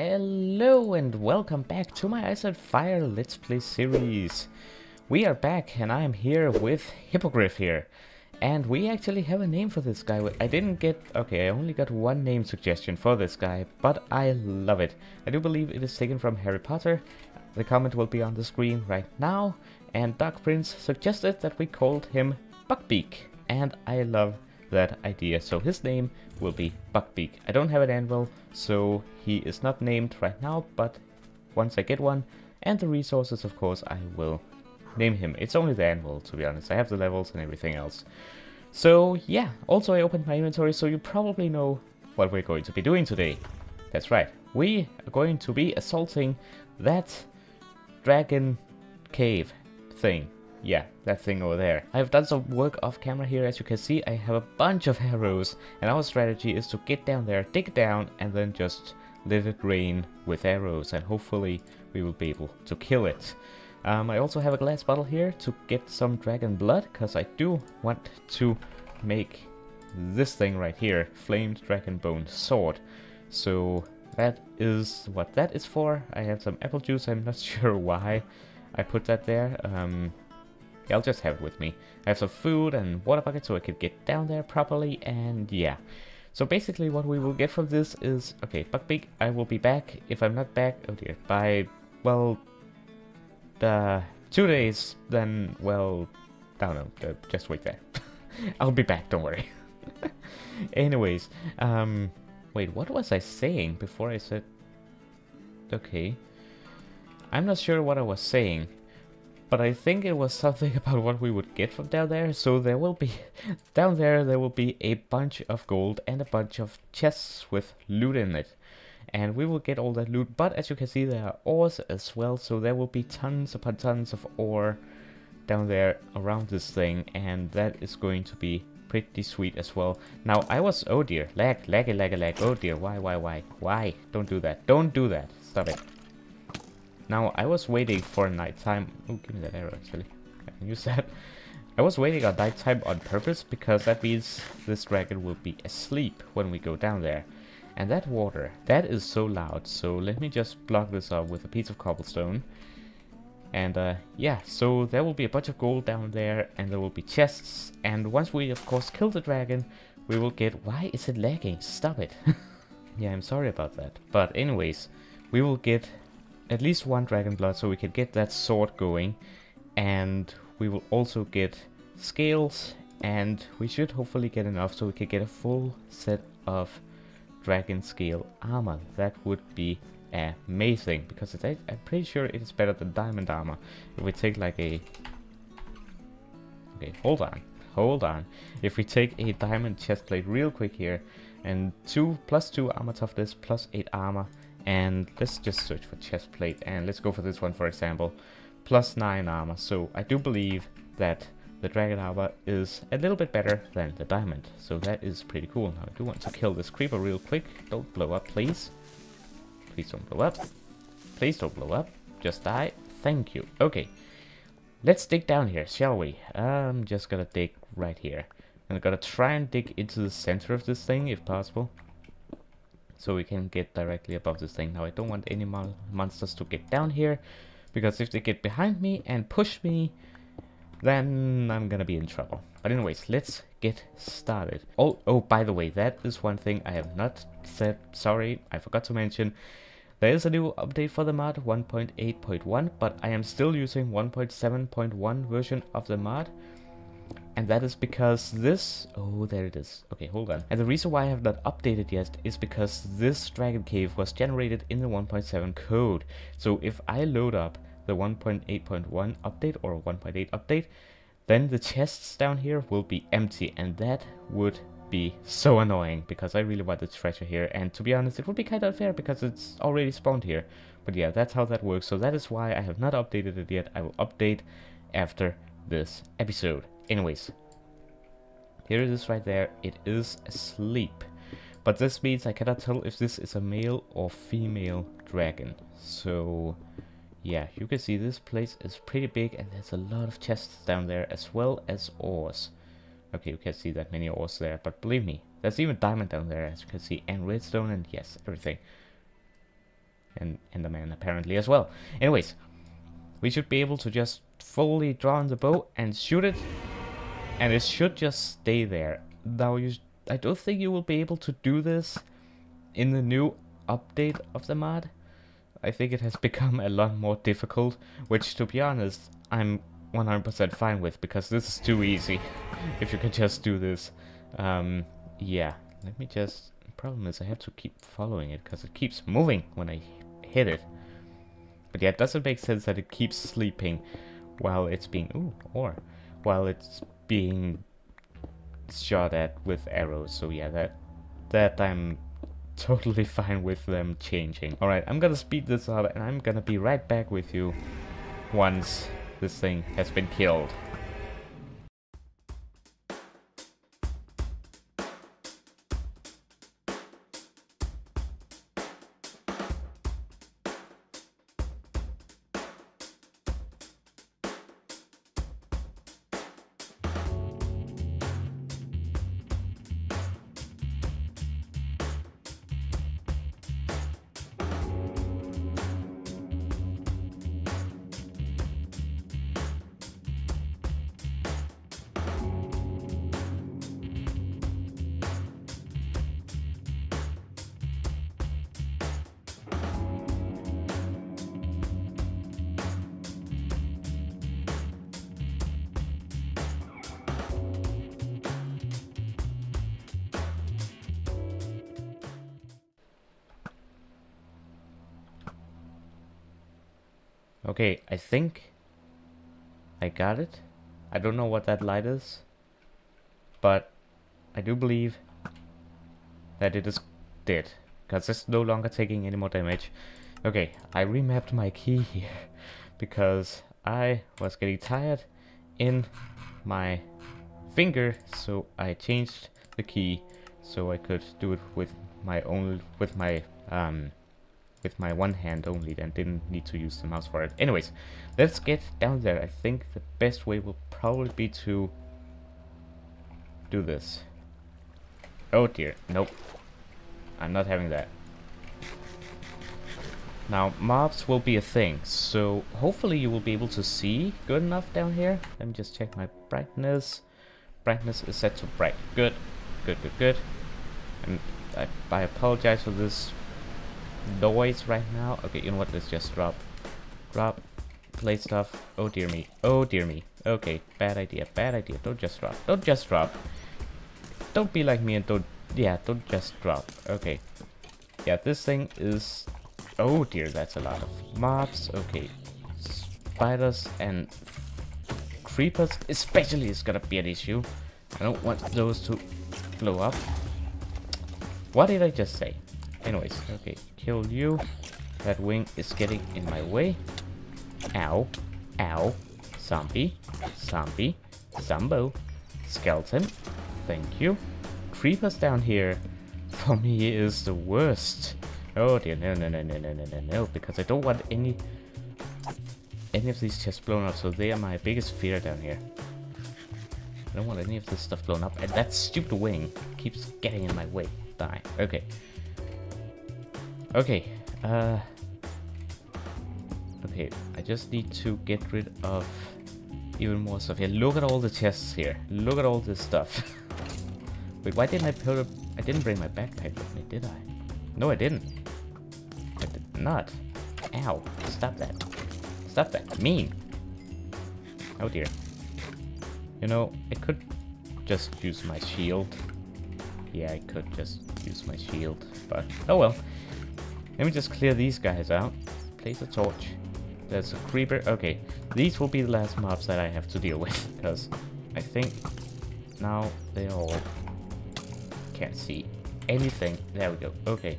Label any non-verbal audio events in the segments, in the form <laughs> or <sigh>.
Hello and welcome back to my Ice and Fire Let's Play series. We are back and I'm here with Hippogriff here. And we actually have a name for this guy. I didn't get... Okay, I only got one name suggestion for this guy, but I love it. I do believe it is taken from Harry Potter. The comment will be on the screen right now. And Dark Prince suggested that we called him Buckbeak. And I love that idea. So his name will be Buckbeak. I don't have an anvil, so he is not named right now, but once I get one, and the resources, of course, I will name him. It's only the anvil, to be honest. I have the levels and everything else. So yeah, also I opened my inventory, so you probably know what we're going to be doing today. That's right, we are going to be assaulting that dragon cave thing yeah, that thing over there. I've done some work off camera here, as you can see, I have a bunch of arrows, and our strategy is to get down there, dig down, and then just let it rain with arrows, and hopefully we will be able to kill it. Um, I also have a glass bottle here to get some dragon blood, because I do want to make this thing right here, Flamed Dragon Bone Sword. So that is what that is for. I have some apple juice, I'm not <laughs> sure why I put that there. Um, yeah, I'll just have it with me. I have some food and water bucket so I could get down there properly, and yeah. So basically what we will get from this is, okay, Buckbeak, I will be back. If I'm not back, oh dear, by, well, uh, two days, then, well, I don't know, uh, just wait there. <laughs> I'll be back, don't worry. <laughs> Anyways, um, wait, what was I saying before I said, okay. I'm not sure what I was saying. But I think it was something <laughs> about what we would get from down there. So there will be, <laughs> down there there will be a bunch of gold and a bunch of chests with loot in it. And we will get all that loot, but as you can see there are ores as well. So there will be tons upon tons of ore down there around this thing. And that is going to be pretty sweet as well. Now I was, oh dear, lag, lag, lag, lag, oh dear, why, why, why, why? Don't do that, don't do that, stop it. Now, I was waiting for nighttime. Oh, give me that arrow, actually. I can use that. I was waiting on nighttime on purpose because that means this dragon will be asleep when we go down there. And that water, that is so loud. So let me just block this up with a piece of cobblestone. And uh, yeah, so there will be a bunch of gold down there and there will be chests. And once we, of course, kill the dragon, we will get... Why is it lagging? Stop it. <laughs> yeah, I'm sorry about that. But anyways, we will get at least one dragon blood so we can get that sword going. And we will also get scales and we should hopefully get enough so we can get a full set of dragon scale armor. That would be amazing because I'm pretty sure it is better than diamond armor. If we take like a okay hold on hold on. If we take a diamond chest plate real quick here and 2 plus 2 armor toughness plus 8 armor and let's just search for chest plate and let's go for this one for example. Plus 9 armor. So I do believe that the dragon armor is a little bit better than the diamond. So that is pretty cool. Now I do want to kill this creeper real quick. Don't blow up please. Please don't blow up. Please don't blow up. Just die. Thank you. Okay. Let's dig down here, shall we? I'm just gonna dig right here. And I'm gonna try and dig into the center of this thing if possible so we can get directly above this thing. Now I don't want any mon monsters to get down here because if they get behind me and push me then I'm gonna be in trouble. But anyways, let's get started. Oh, oh, by the way, that is one thing I have not said. Sorry, I forgot to mention. There is a new update for the mod, 1.8.1, but I am still using 1.7.1 version of the mod. And that is because this... Oh, there it is. Okay, hold on. And the reason why I have not updated yet is because this Dragon Cave was generated in the 1.7 code. So if I load up the 1.8.1 update or 1.8 update, then the chests down here will be empty. And that would be so annoying because I really want the treasure here. And to be honest, it would be kind of unfair because it's already spawned here. But yeah, that's how that works. So that is why I have not updated it yet. I will update after this episode. Anyways, here it is right there. It is asleep. But this means I cannot tell if this is a male or female dragon. So, yeah, you can see this place is pretty big and there's a lot of chests down there as well as ores. Okay, you can't see that many ores there, but believe me, there's even diamond down there as you can see, and redstone and yes, everything. and Enderman apparently as well. Anyways, we should be able to just fully draw on the bow and shoot it, and it should just stay there. Now, you, I don't think you will be able to do this in the new update of the mod. I think it has <laughs> become a lot more difficult, which to be honest, I'm 100% fine with because this is too easy. <laughs> if you can just do this. Um, yeah, let me just... Problem is I have to keep following it because it keeps moving when I hit it. But yeah, it doesn't make sense that it keeps sleeping while it's being... Ooh, or... While it's being shot at with arrows. So yeah, that that I'm totally <laughs> fine with them changing. Alright, I'm gonna speed this up and I'm gonna be right back with you once this thing has been killed. Okay, I think I got it. I don't know what that light is, but I do believe that it is dead, because it's no longer taking any more damage. Okay, I remapped my key here, <laughs> because I was getting tired in my finger, so I changed the key so I could do it with my own, with my um, with my one hand only then didn't need to use the mouse for it. Anyways, let's get down there. I think the best way will probably be to do this. Oh dear, nope. I'm not having that. Now, mobs will be a thing, so hopefully you will be able to see good enough down here. Let me just check my brightness. Brightness is set to bright. Good, good, good, good. And I, I apologize for this noise right now. Okay, you know what? Let's just drop. Drop. Play stuff. Oh dear me. Oh dear me. Okay, bad idea. Bad idea. Don't just drop. Don't just drop. Don't be like me and don't... Yeah, don't just drop. Okay. Yeah, this thing is... Oh dear, that's a lot of mobs. Okay. Spiders and creepers especially is gonna be an issue. I don't want those to blow up. What did I just say? Anyways, okay, kill you. That wing is getting in my way. Ow. Ow. Zombie. Zombie. Zombo. Skeleton. Thank you. Creepers down here <laughs> for me is the worst. Oh dear, no, no, no, no, no, no, no, no, because I don't want any any of these chests blown up, so they are my biggest fear down here. I don't want any of this stuff blown up, and that stupid wing keeps getting in my way. Die. Okay. Okay, uh... Okay, I just need to get rid of even more stuff here. Look at all the chests here. Look at all this stuff. <laughs> Wait, why didn't I put up... I didn't bring my backpack with me, did I? No, I didn't. I did not. Ow. Stop that. Stop that. Mean. Oh dear. You know, I could just use my shield. Yeah, I could just use my shield, but oh well. Let me just clear these guys out. Place a torch. There's a creeper. Okay, these will be the last mobs that I have to deal with, <laughs> because I think now they all can't see anything. There we go. Okay.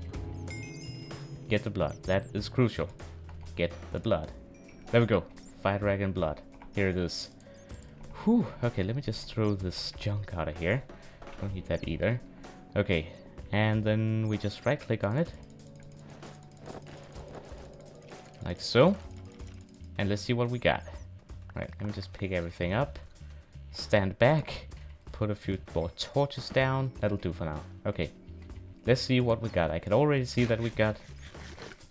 Get the blood. That is crucial. Get the blood. There we go. Fire dragon blood. Here it is. Whew. Okay, let me just throw this junk out of here. Don't need that either. Okay, and then we just right click on it like so. And let's see what we got. Right, let me just pick everything up. Stand back. Put a few more torches down. That'll do for now. Okay. Let's see what we got. I can already see that we got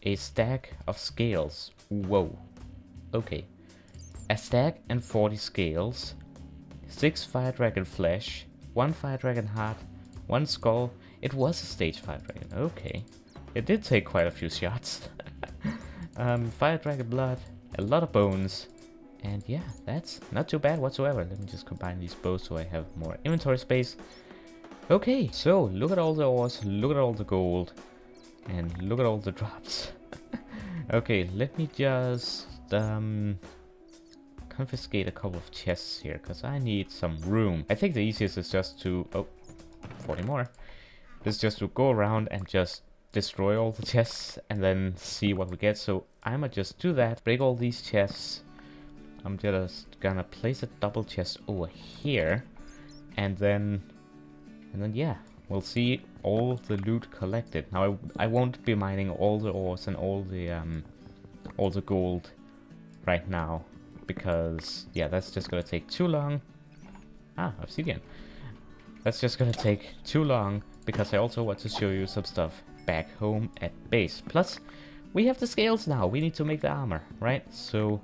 a stack of scales. Whoa. Okay. A stack and 40 scales. 6 fire dragon flesh. 1 fire dragon heart. 1 skull. It was a stage 5 dragon. Okay. It did take quite a few <laughs> shots. Um, fire dragon blood. A lot of bones. And yeah, that's not too bad whatsoever. Let me just combine these both so I have more inventory space. Okay, so look at all the ores, look at all the gold, and look at all the <laughs> drops. <laughs> okay, let me just um, confiscate a couple of chests here, because I need some room. I think the easiest is just to... Oh, 40 more. Is just to go around and just destroy all the chests and then see what we get. So I'ma just do that, break all these chests. I'm just gonna place a double chest over here, and then and then yeah, we'll see all the loot collected. Now I, I won't be mining all the ores and all the um, all the gold right now because yeah, that's just gonna take too long. Ah, obsidian. That's just gonna take too long because I also want to show you some stuff back home at base. Plus, we have the scales now. We need to make the armor, right? So,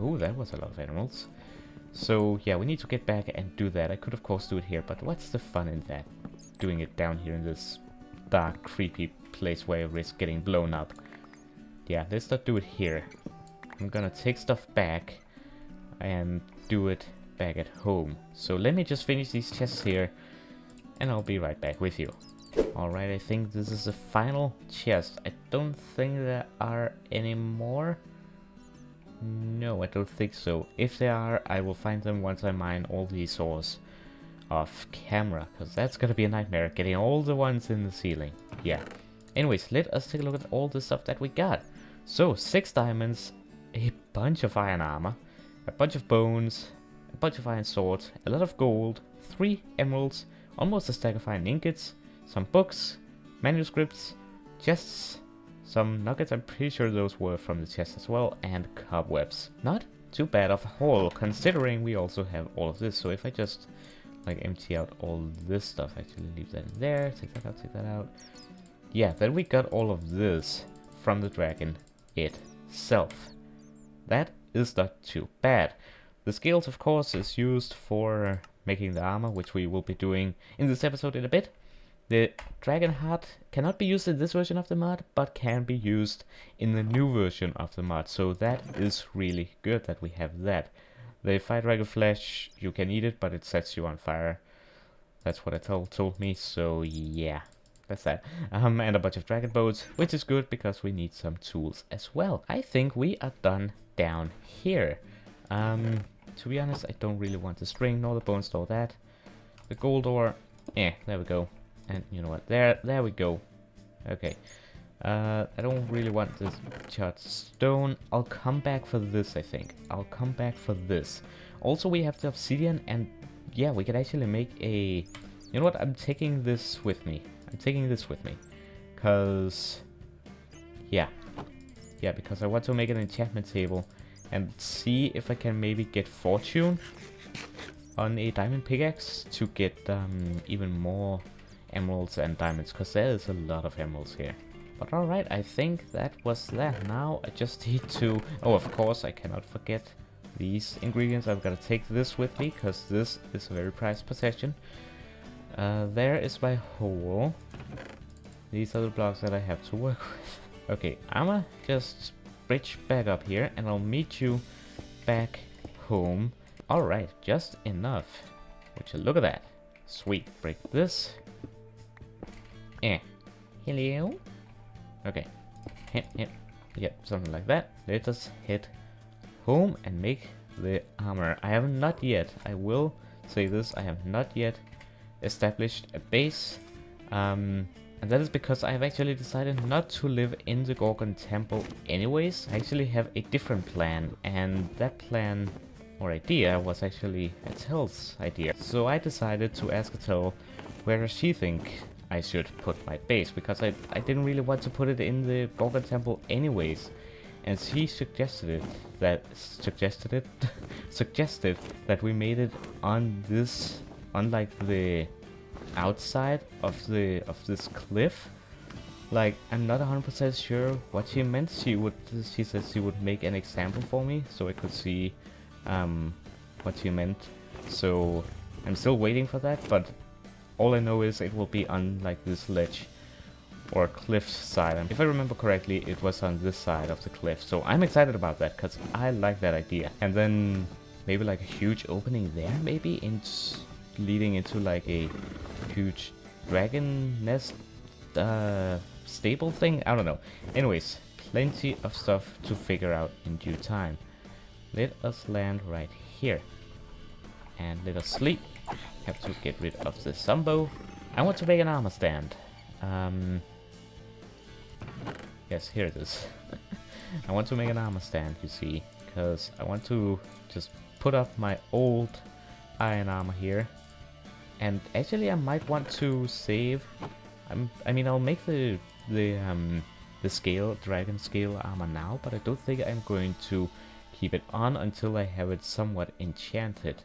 oh, that was a lot of animals. So yeah, we need to get back and do that. I could of course do it here, but what's the fun in that? Doing it down here in this dark, creepy place where I risk getting blown up. Yeah, let's not do it here. I'm gonna take stuff back and do it back at home. So let me just finish these chests here and I'll be right back with you. Alright, I think this is the final chest. I don't think there are any more. No, I don't think so. If there are, I will find them once I mine all these ores off camera, because that's gonna be a nightmare, getting all the ones in the ceiling. Yeah. Anyways, let us take a look at all the stuff that we got. So, six diamonds, a bunch of iron armor, a bunch of bones, a bunch of iron swords, a lot of gold, three emeralds, almost a stack of iron ingots, some books, manuscripts, chests, some nuggets, I'm pretty sure those were from the chest as well, and cobwebs. Not too bad of a haul, considering we also have all of this. So if I just like empty out all this stuff, actually leave that in there, take that out, take that out. Yeah, then we got all of this from the dragon itself. That is not too bad. The scales, of course, is used for making the armor, which we will be doing in this episode in a bit. The Dragon Heart cannot be used in this version of the mod, but can be used in the new version of the mod. So that is really good that we have that. The Fire Dragon Flesh, you can eat it, but it sets you on fire. That's what it told, told me, so yeah. That's that. Um, and a bunch of dragon bones, which is good because we need some tools as well. I think we are done down here. Um, to be honest, I don't really want the string, nor the bones, nor that. The gold ore, eh, there we go. And you know what? There, there we go. Okay. Uh, I don't really want this charred stone. I'll come back for this, I think. I'll come back for this. Also, we have the obsidian, and yeah, we could actually make a... You know what? I'm taking this with me. I'm taking this with me. Because... Yeah. Yeah, because I want to make an enchantment table and see if I can maybe get fortune on a diamond pickaxe to get um, even more emeralds and diamonds, because there is a lot of emeralds here. But alright, I think that was that. Now I just need to... Oh, of course, I cannot forget these ingredients. I've got to take this with me, because this is a very prized possession. Uh, there is my hole. These are the blocks that I have to work <laughs> with. Okay, I'ma just bridge back up here, and I'll meet you back home. Alright, just enough. Would you look at that? Sweet. Break this. Eh. Hello? Okay. Hit, hit. Yep, something like that. Let us hit home and make the armor. I have not yet, I will say this, I have not yet established a base. Um, and that is because I have actually decided not to live in the Gorgon Temple anyways. I actually have a different plan, and that plan or idea was actually Atel's idea. So I decided to ask Atel where she think I should put my base because I, I didn't really want to put it in the Gorgon temple anyways and she suggested it that suggested it <laughs> suggested that we made it on this on like the outside of the of this cliff Like, I'm not 100% sure what she meant. She would, she said she would make an example for me so I could see um, what she meant. So I'm still waiting for that, but all I know is it will be on like this ledge or cliff side. And if I remember correctly, it was on this side of the cliff. So I'm excited about that because I like that idea. And then maybe like a huge opening there, maybe in leading into like a huge dragon nest uh, stable thing? I don't know. Anyways, plenty of stuff to figure out in due time. Let us land right here. And let us sleep. Have to get rid of the Zumbo. I want to make an armor stand. Um, yes, here it is. <laughs> I want to make an armor stand, you see. Because I want to just put up my old iron armor here. And actually I might want to save I'm, I mean, I'll make the the um, the scale dragon scale armor now, but I don't think I'm going to keep it on until I have it somewhat enchanted.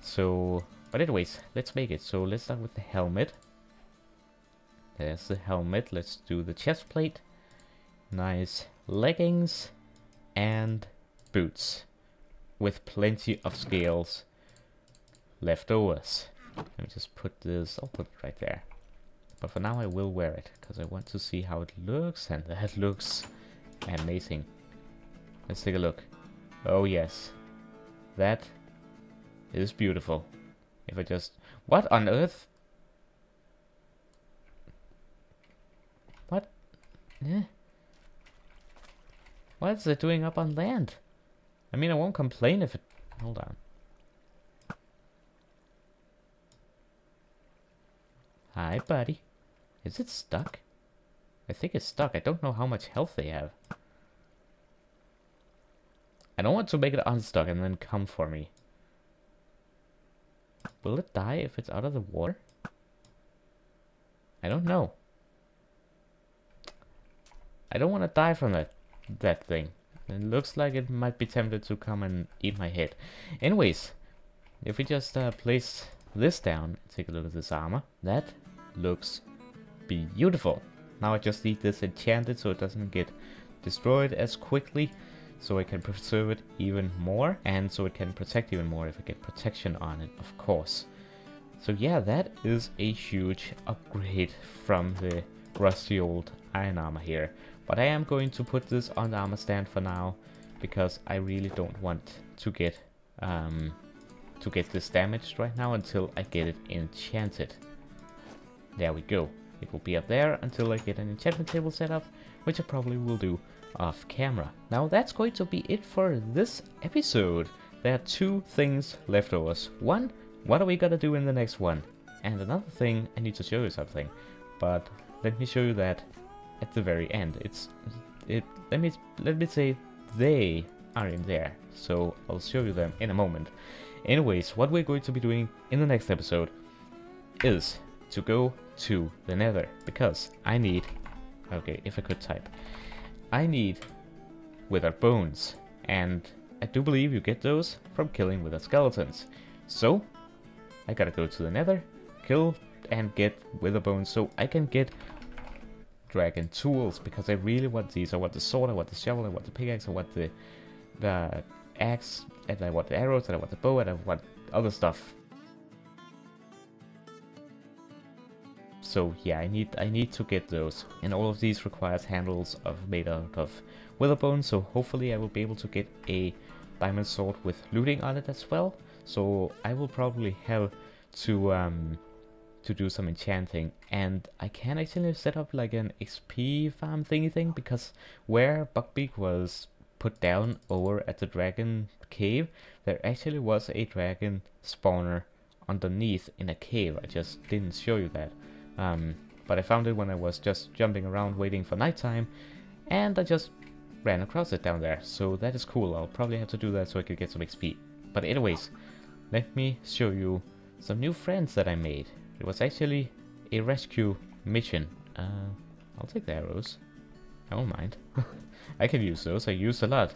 So, but anyways, let's make it. So let's start with the helmet. There's the helmet. Let's do the chest plate. Nice leggings and boots with plenty of scales left overs. Let me just put this, I'll put it right there. But for now I will wear it, because I want to see how it looks, and that looks amazing. Let's take a look. Oh yes. That is beautiful. If I just... What on earth? What? Eh? What is it doing up on land? I mean, I won't complain if it... Hold on. Hi, buddy. Is it stuck? I think it's stuck. I don't know how much health they have. I don't want to make it unstuck and then come for me. Will it die if it's out of the water? I don't know. I don't want to die from that that thing. It looks like it might be tempted to come and eat my head. Anyways, if we just uh, place this down, take a look at this armor. That looks beautiful. Now I just need this enchanted so it doesn't get destroyed as quickly so I can preserve it even more and so it can protect even more if I get protection on it, of course. So yeah, that is a huge upgrade from the rusty old iron armor here. But I am going to put this on the armor stand for now because I really don't want to get um, to get this damaged right now until I get it enchanted. There we go. It will be up there until I get an enchantment table set up, which I probably will do off camera. Now that's going to be it for this episode. There are two things left of us. One, what are we gonna do in the next one? And another thing, I need to show you something. But let me show you that at the very end. It's it let me let me say they are in there. So I'll show you them in a moment. Anyways, what we're going to be doing in the next episode is to go to the nether because I need okay if I could type I need withered bones. And I do believe you get those from killing withered skeletons. So I gotta go to the nether kill and get wither bones so I can get dragon tools because I really want these. I want the sword I want the shovel I want the pickaxe I want the the axe and I want the arrows and I want the bow and I want other stuff So yeah, I need I need to get those. And all of these requires handles of made out of witherbone, so hopefully I will be able to get a diamond sword with looting on it as well. So I will probably have to um, to do some enchanting and I can actually set up like an XP farm thingy thing because where Buckbeak was put down over at the dragon cave there actually was a dragon spawner underneath in a cave I just didn't show you that um, but I found it when I was just jumping around waiting for nighttime, and I just ran across it down there, so that is cool. I'll probably have to do that so I could get some XP. But anyways, let me show you some new friends that I made. It was actually a rescue mission. Uh, I'll take the arrows. I won't mind. <laughs> I can use those, I use a lot.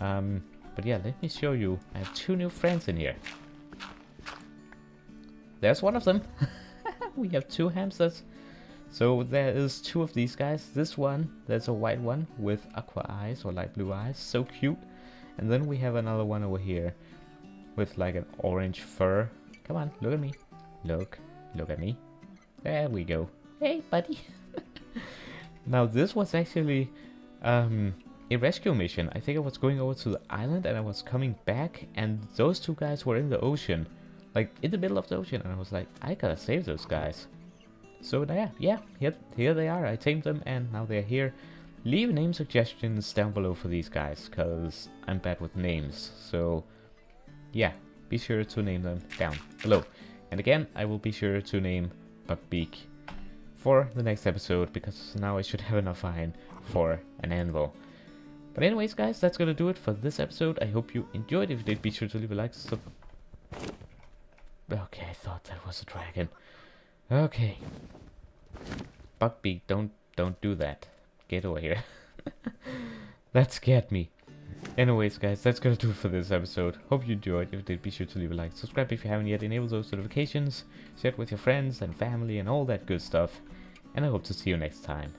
Um, but yeah, let me show you. I have two new friends in here. There's one of them. <laughs> we have two hamsters. So there is two of these guys. This one, there's a white one with aqua eyes or light blue eyes. So cute. And then we have another one over here with like an orange fur. Come on, look at me. Look, look at me. There we go. Hey, buddy. <laughs> now this was actually um, a rescue mission. I think I was going over to the island and I was coming back and those two guys were in the ocean. Like in the middle of the ocean and I was like, I gotta save those guys. So yeah, yeah, here, here they are. I tamed them and now they're here. Leave name suggestions down below for these guys, because I'm bad with names. So yeah, be sure to name them down below. And again, I will be sure to name Buckbeak for the next episode, because now I should have enough iron for an anvil. But anyways, guys, that's gonna do it for this episode. I hope you enjoyed. If you did, be sure to leave a like. Sub okay, I thought that was a dragon. Okay. Buckbeak, don't don't do that. Get away here. <laughs> that scared me. Anyways, guys, that's gonna do it for this episode. Hope you enjoyed. If you did, be sure to leave a like, subscribe if you haven't yet, enable those notifications, share it with your friends and family and all that good stuff. And I hope to see you next time.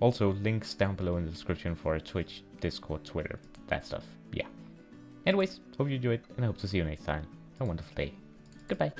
Also, links down below in the description for Twitch, Discord, Twitter, that stuff. Yeah. Anyways, hope you enjoyed, and I hope to see you next time. Have a wonderful day. Goodbye.